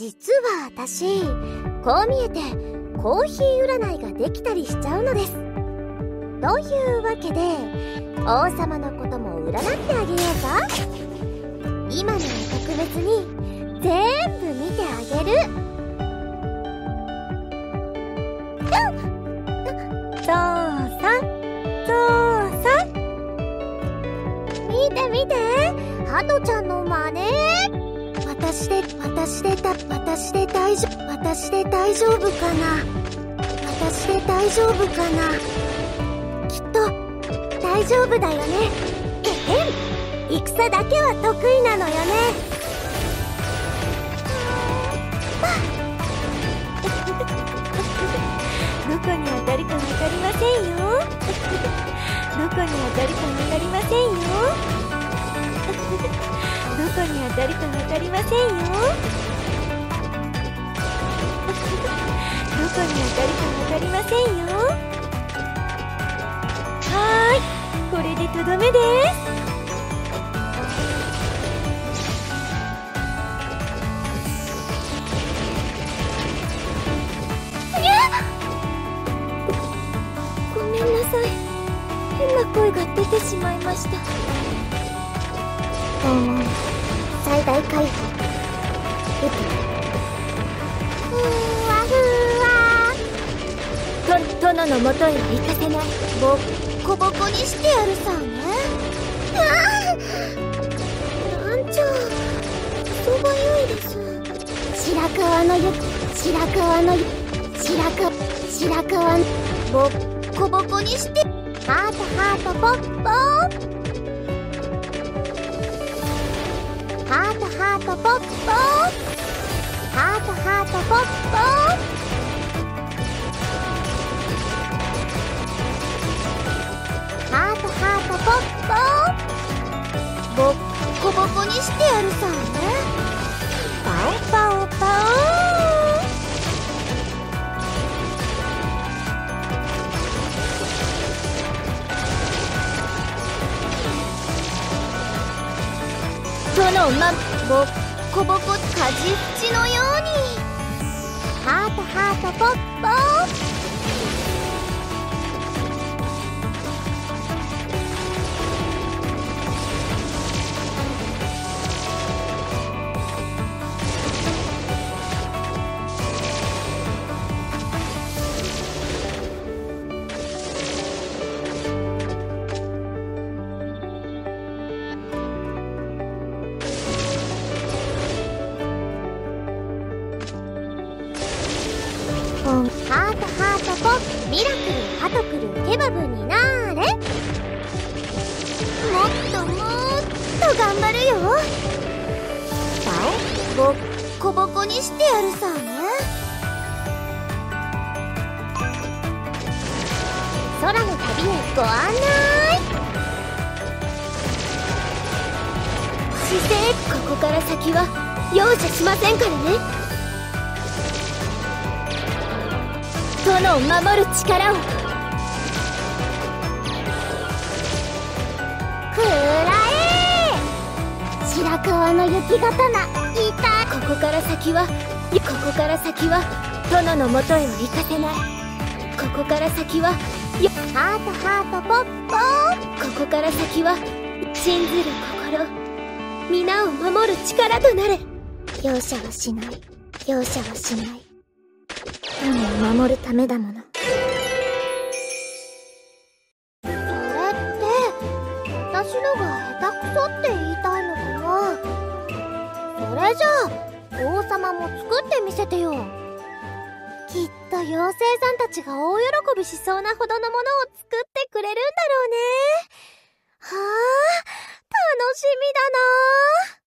実は私こう見えてコーヒー占いができたりしちゃうのです。というわけで王様のことも占ってあげようか。今のは特別に全部見てあげる。そうさそうさ見て見て。ハトちゃんの真似。私で私でた私で大丈夫私で大丈夫かな？私で大丈夫かな？きっと大丈夫だよね。えへん戦だけは得意なのよね。どこに当たるかわかりませんよ。どこに当たるかわかりませんよ。こに当たるかわかりませんよどこに当たるかわかりませんよ。はーい。これでとどめです。変な声が出てしまいました。最大解放うふわふわと殿のもとへは行かせない。ボッコボコにしてやるさね。ああ団長そばよいです白川の雪。白川の雪。白川白川。ボッコボコにして。ハートハートポッポハートハートポッポハートハートポッポハートハートポッポボッコボコにしてやるさ。ねそのまボッコボコかじふちのように。ハートハートポッミラクルハトクルケバブになーれ。もっともっと頑張るよ。パオボッコボコにしてやるさね。空の旅へご案内。姿勢ここから先は容赦しませんからね。殿を守る力を。くらえ白川の雪刀いたここから先はここから先は殿のもとへは行かせないここから先はよハートハートポッポーここから先は信ずる心。皆を守る力となれ。容赦はしない。容赦はしない。民を守るためだもの。それって私のが下手くそって言いたいのかな？それじゃあ王様も作ってみせてよ。きっと妖精さんたちが大喜びしそうなほどのものを作ってくれるんだろうね。はあ楽しみだな。あ